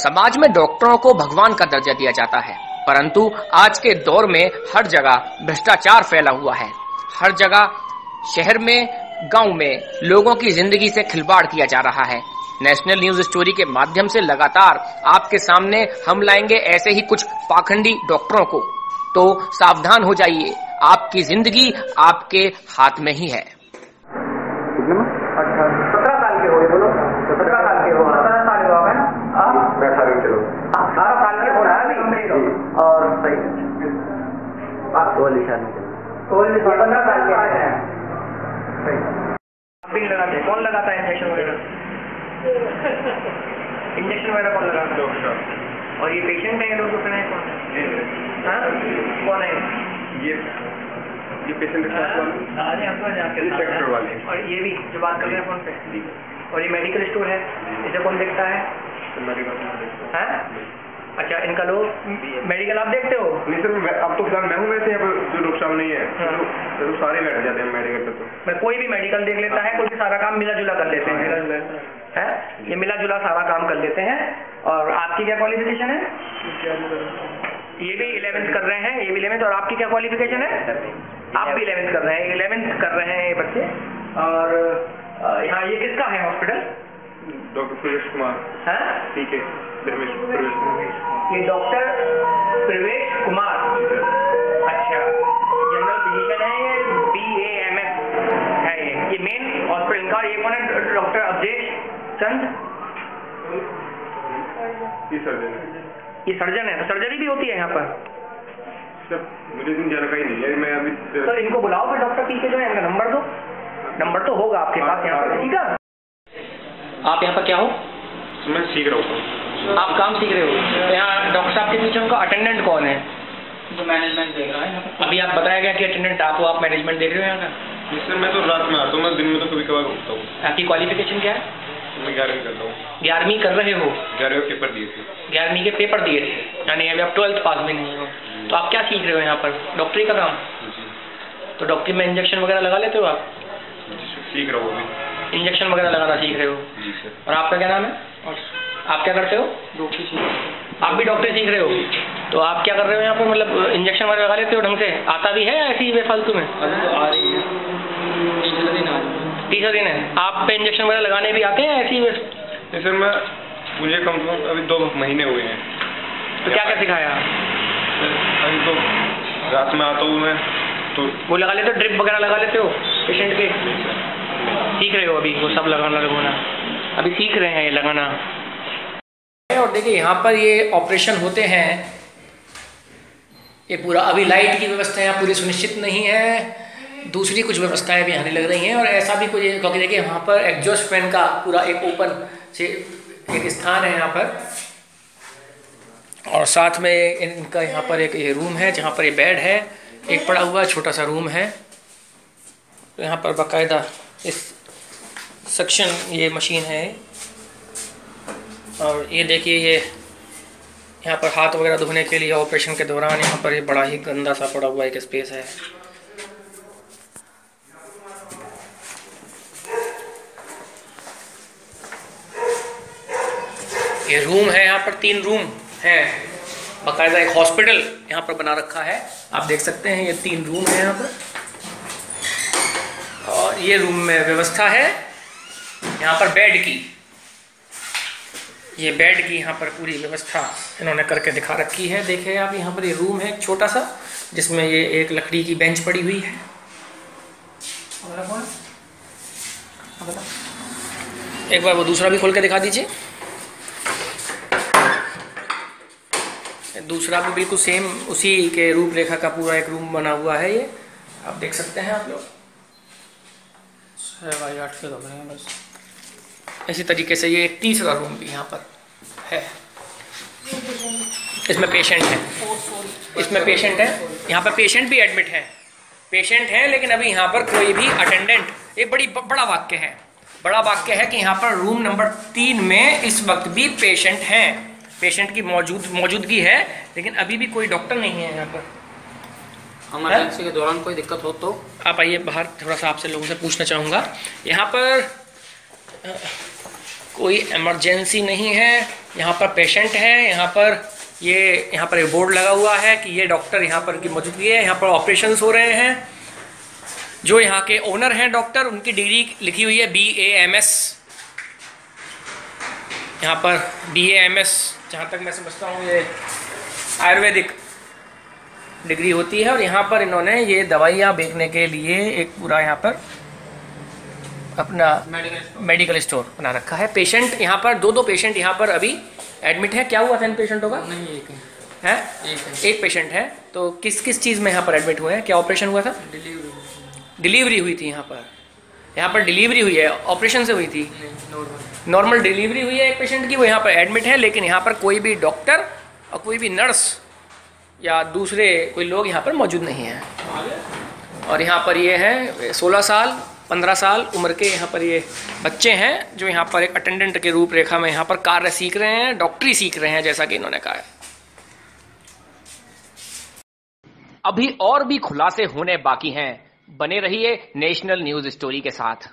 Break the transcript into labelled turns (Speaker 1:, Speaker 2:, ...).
Speaker 1: समाज में डॉक्टरों को भगवान का दर्जा दिया जाता है। परंतु आज के दौर में हर जगह भ्रष्टाचार फैला हुआ है। हर जगह शहर में, गाँव में लोगों की ज़िंदगी से खिलवाड़ किया जा रहा है। नेशनल न्यूज़ स्टोरी के माध्यम से लगातार आपके सामने हम लाएँगे ऐसे ही कुछ पाखंडी डॉक्टरों को। तो सावधान हो जाइए, आपकी ज़िंदगी आपके हाथ में ही है
Speaker 2: सत्रह साल के हो ये बोलो सत्रह साल के हो सत्रह साल के हो गए ना
Speaker 3: बैठा रहे चलो।
Speaker 2: अठारह साल के हो रहा है और सही।
Speaker 3: वो निशान
Speaker 2: पंद्रह साल के हैं। सही। कौन लगाता है इंजेक्शन वगैरह? इंजेक्शन वगैरह कौन लगाता है?
Speaker 3: डॉक्टर
Speaker 2: और ये पेशेंट है लोग दूसरे हैं कौन? हाँ? कौन है?
Speaker 3: ये ये पेशेंट के साथ वाले
Speaker 2: अरे हमको जाके
Speaker 3: ये सेक्टर वाले।
Speaker 2: और ये भी जो बात कर रहे हैं फ़ोन पे। और ये मेडिकल स्टोर है। इसे कौन देखता है? हैं? अच्छा इनका लोग मेडिकल आप देखते हो?
Speaker 3: नहीं सर अब तो फ़िलहाल मैं हूँ वैसे पर जो डॉक्टर साहब नहीं है
Speaker 2: हाँ।
Speaker 3: तो, तो सारे बैठ जाते हैं मेडिकल पे तो।
Speaker 2: मैं कोई भी मेडिकल देख लेता है कोई भी सारा काम मिला जुला कर लेते हैं। है? ये मिला जुला सारा काम कर लेते हैं। और आपकी क्या क्वालिफिकेशन है? ये भी इलेवेंथ कर रहे हैं ये भी इलेवेंथ और आपकी क्या क्वालिफिकेशन है? आप भी इलेवेंथ कर रहे हैं इलेवेंथ कर रहे हैं ये बच्चे। और यहाँ ये किसका है हॉस्पिटल
Speaker 3: डॉक्टर सुरेश कुमार।
Speaker 2: है?
Speaker 3: ठीक है प्रवेश प्रवेश
Speaker 2: ये डॉक्टर प्रवेश कुमार। अच्छा जनरल फिजिशियन है ये बी ए एम एस है ये। ये मेन हॉस्पिटल का और ये कौन है डॉक्टर अवधेश चंद?
Speaker 3: ये सर्जन है।
Speaker 2: ये सर्जन है तो सर्जरी भी होती है यहाँ पर।
Speaker 3: सर मुझे इतनी जानकारी नहीं है मैं अभी
Speaker 2: तो इनको बुलाओ फिर डॉक्टर पी के जो है इनका नंबर दो। नंबर तो होगा आपके पास यहाँ पर ठीक है? आप यहाँ पर क्या हो?
Speaker 3: मैं सीख रहा हूँ।
Speaker 2: आप काम सीख रहे हो। यहाँ डॉक्टर साहब के पीछे उनका अटेंडेंट कौन है?
Speaker 4: जो मैनेजमेंट देख रहा है
Speaker 2: अभी आप बताया गया कि अटेंडेंट आप हो आप मैनेजमेंट देख रहे हो यहाँ का?
Speaker 3: सर मैं तो रात में आता हूँ मैं दिन में तो कभी कभार उठता हूँ।
Speaker 2: आपकी क्वालिफिकेशन क्या है?
Speaker 3: मैं ग्यारहवीं करता हूँ।
Speaker 2: ग्यारहवीं कर रहे हो?
Speaker 3: ग्यारहवीं पेपर दिए थे।
Speaker 2: ग्यारहवीं के पेपर दिए थे। यानी अभी आप ट्वेल्थ पास भी नहीं हो। तो आप क्या सीख रहे हो यहाँ पर? डॉक्टरी का काम? तो डॉक्टरी में इंजेक्शन वगैरह लगा लेते हो आप?
Speaker 3: सीख रहा हूँ अभी।
Speaker 2: इंजेक्शन वगैरह लगाना सीख रहे हो?
Speaker 3: जी सर।
Speaker 2: और आपका क्या नाम है?
Speaker 4: और
Speaker 2: आप क्या करते हो?
Speaker 4: डॉक्टर सीख
Speaker 2: आप भी डॉक्टरी सीख रहे हो? तो आप क्या कर रहे हो यहाँ पर मतलब इंजेक्शन वगैरह लगा लेते हो ढंग से? आता भी है ऐसे ही बेफालतू में?
Speaker 4: अभी तो आ रही है। तीसरा दिन आ है।
Speaker 2: तीसरा दिन है। आप पे इंजेक्शन वगैरह लगाने भी आते हैं ऐसे ही
Speaker 3: सर मैं मुझे कम से कम अभी दो महीने हुए हैं।
Speaker 2: तो क्या क्या सिखाया?
Speaker 3: अभी तो रात में आता हूँ मैं तो
Speaker 2: वो लगा लेते हो? ड्रिप वगैरह लगा लेते हो पेशेंट के? सीख रहे हो अभी? वो सब लगाना लगाना अभी सीख रहे हैं ये लगाना। और देखिए, यहाँ पर ये ऑपरेशन होते हैं। ये पूरा, अभी लाइट की व्यवस्था यहाँ पूरी सुनिश्चित नहीं है। दूसरी कुछ व्यवस्थाएँ भी आने लग रही हैं। और ऐसा भी कुछ, क्योंकि देखिए वहाँ पर एग्जॉस्ट फ़ैन का पूरा एक ओपन से एक स्थान है यहाँ पर। और साथ में इनका यहाँ पर एक ये रूम है, जहाँ पर ये बेड है। एक पड़ा हुआ छोटा सा रूम है। तो यहाँ पर बाकायदा इस सक्शन ये मशीन है। और ये देखिए, ये यहाँ पर हाथ वगैरह धोने के लिए ऑपरेशन के दौरान यहाँ पर ये बड़ा ही गंदा सा पड़ा हुआ एक स्पेस है। ये रूम है, यहाँ पर तीन रूम है। बाकायदा एक हॉस्पिटल यहाँ पर बना रखा है। आप देख सकते हैं, ये तीन रूम है यहाँ पर। ये रूम में व्यवस्था है। यहाँ पर बेड की, ये बेड की यहाँ पर पूरी व्यवस्था इन्होंने करके दिखा रखी है। देखिए आप, यहाँ पर ये रूम है छोटा सा, जिसमें ये एक लकड़ी की बेंच पड़ी हुई है। एक बार वो दूसरा भी खोल के दिखा दीजिए। दूसरा भी बिल्कुल सेम उसी के रूपरेखा का पूरा एक रूम बना हुआ है ये। आप देख सकते हैं आप लोग।
Speaker 4: छः बाई आठ के कमरे हैं बस।
Speaker 2: इसी तरीके से ये एक तीसरा रूम भी यहाँ पर है। इसमें पेशेंट है। इसमें पेशेंट है। यहाँ पर पेशेंट भी एडमिट है। पेशेंट है, लेकिन अभी यहाँ पर कोई भी अटेंडेंट एक बड़ी, बड़ा वाक्य है। बड़ा वाक्य है कि यहाँ पर रूम नंबर तीन में इस वक्त भी पेशेंट हैं। पेशेंट की मौजूद, मौजूदगी है, लेकिन अभी भी कोई डॉक्टर नहीं है यहाँ पर।
Speaker 4: इमरजेंसी के दौरान कोई दिक्कत हो तो?
Speaker 2: आप आइए बाहर थोड़ा सा आपसे लोगों से पूछना चाहूँगा। यहाँ पर कोई इमरजेंसी नहीं है यहाँ पर पेशेंट है यहाँ पर ये यहाँ पर एक बोर्ड लगा हुआ है कि ये डॉक्टर यहाँ पर की मौजूदगी है यहाँ पर ऑपरेशन हो रहे हैं। जो यहाँ के ओनर हैं डॉक्टर उनकी डिग्री लिखी हुई है बी ए एम एस यहाँ पर बी ए एम एस जहाँ तक मैं समझता हूँ ये आयुर्वेदिक डिग्री होती है और यहाँ पर इन्होंने ये दवाइयाँ बेचने के लिए एक पूरा यहाँ पर अपना
Speaker 4: मेडिकल
Speaker 2: स्टोर बना रखा है। पेशेंट यहाँ पर दो दो पेशेंट यहाँ पर अभी एडमिट है। क्या हुआ था इन पेशेंटों का?
Speaker 4: नहीं एक है।
Speaker 2: है?
Speaker 4: एक
Speaker 2: एक पेशेंट है। तो किस किस चीज़ में यहाँ पर एडमिट हुए हैं? क्या ऑपरेशन हुआ था?
Speaker 4: डिलीवरी
Speaker 2: डिलीवरी हुई थी यहाँ पर। यहाँ पर डिलीवरी हुई है। ऑपरेशन से हुई थी।
Speaker 4: नॉर्मल
Speaker 2: नॉर्मल डिलीवरी हुई है एक पेशेंट की वो यहाँ पर एडमिट है लेकिन यहाँ पर कोई भी डॉक्टर और कोई भी नर्स या दूसरे कोई लोग यहाँ पर मौजूद नहीं हैं। और यहाँ पर ये है, सोलह साल, पंद्रह साल उम्र के यहाँ पर ये बच्चे हैं, जो यहाँ पर एक अटेंडेंट के रूपरेखा में यहाँ पर कार्य सीख रहे हैं डॉक्टरी सीख रहे हैं, जैसा कि इन्होंने कहा है।
Speaker 1: अभी और भी खुलासे होने बाकी हैं। बने रहिए नेशनल न्यूज़ स्टोरी के साथ।